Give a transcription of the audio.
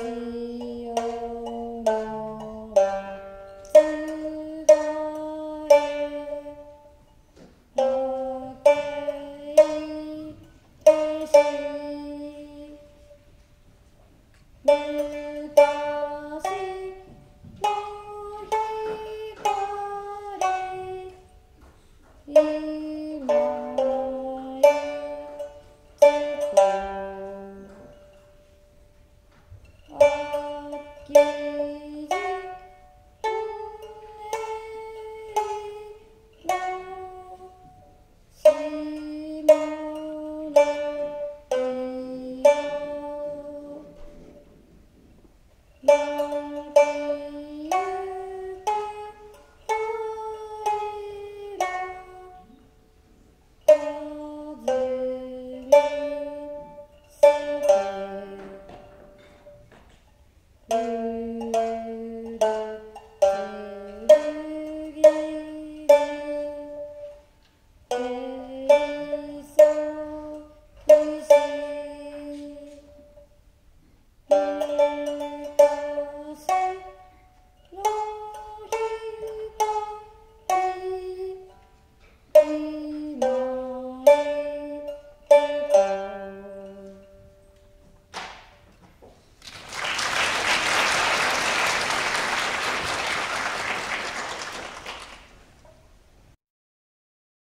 Música you.